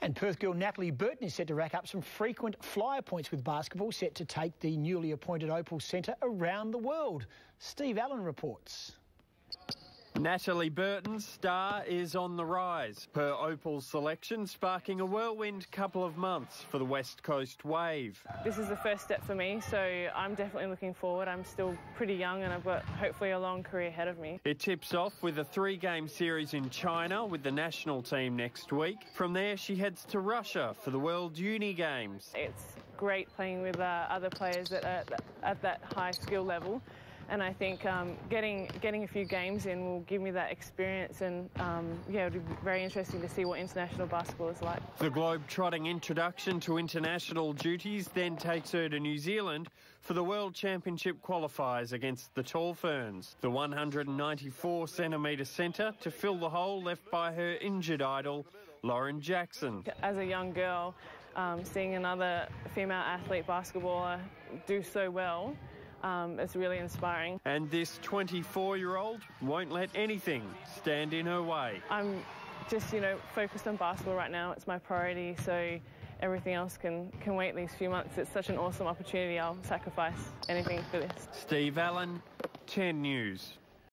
And Perth girl Natalie Burton is set to rack up some frequent flyer points with basketball, set to take the newly appointed Opal Centre around the world. Steve Allen reports. Natalie Burton's star is on the rise, per Opal's selection, sparking a whirlwind couple of months for the West Coast Wave. This is the first step for me, so I'm definitely looking forward. I'm still pretty young and I've got hopefully a long career ahead of me. It tips off with a three game series in China with the national team next week. From there, she heads to Russia for the World Uni Games. It's great playing with uh, other players that are at that high skill level and I think um, getting getting a few games in will give me that experience, and um, yeah, it'll be very interesting to see what international basketball is like. The globe-trotting introduction to international duties then takes her to New Zealand for the World Championship qualifiers against the Tall Ferns, the 194 centimetre centre to fill the hole left by her injured idol, Lauren Jackson. As a young girl, um, seeing another female athlete basketballer do so well um, it's really inspiring. And this 24 year old won't let anything stand in her way. I'm just, you know, focused on basketball right now. It's my priority, so everything else can, can wait these few months. It's such an awesome opportunity. I'll sacrifice anything for this. Steve Allen, 10 News.